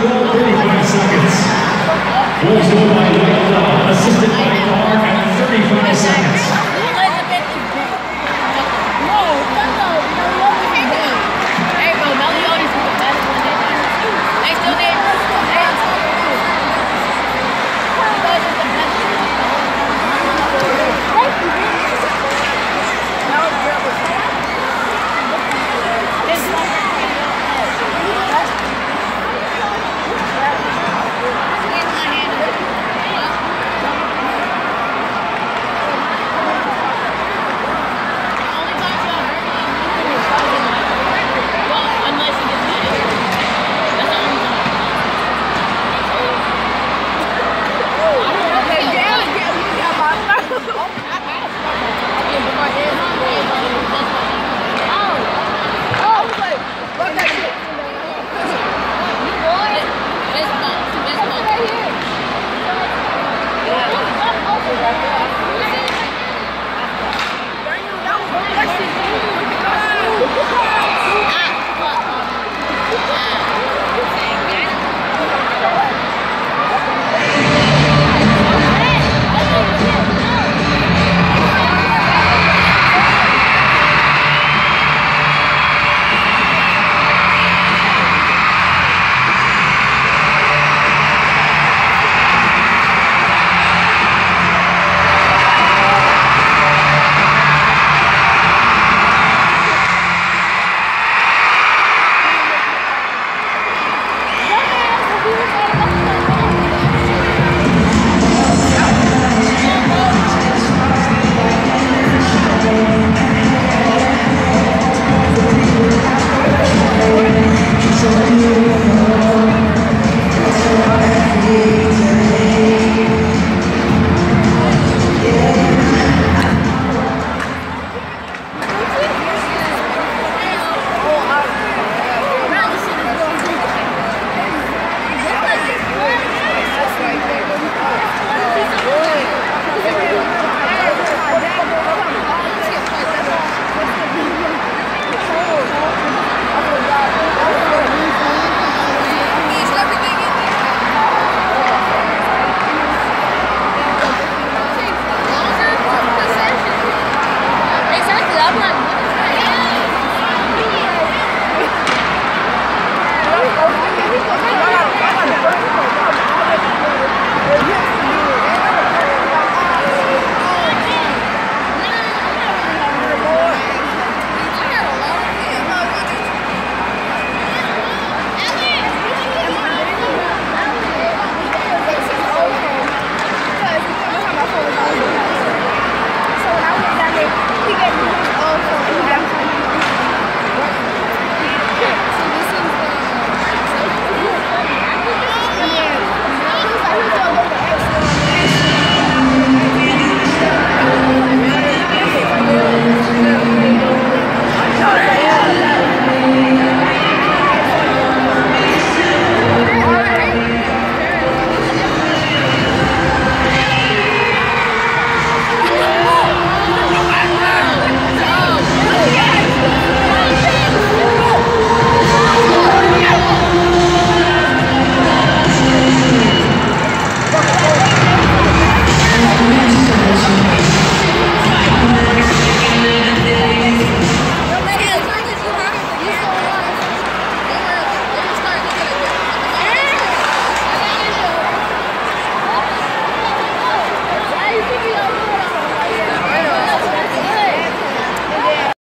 the roll, 35 seconds. Bulls go by White, assisted by